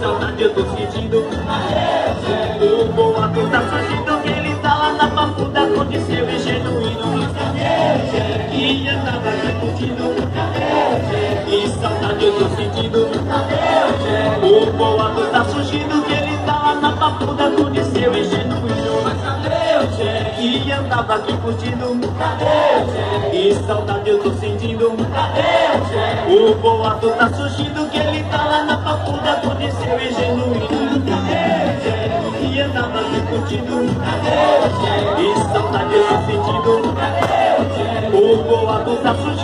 Saudade eu tô sentindo O boato tá surgindo Que ele tá lá na papuda Com de seu e genuíno Que andava aqui curtindo Que saudade eu tô sentindo O boato tá surgindo Que ele tá lá na papuda Com de seu e genuíno? Que andava aqui curtindo Cadê o? Que saudade eu tô sentindo Cadê o? O boato tá surgindo Que ele tá lá na Com de seu e Jack? Que andava aqui curtindo? Que saudade eu o boato tá surgindo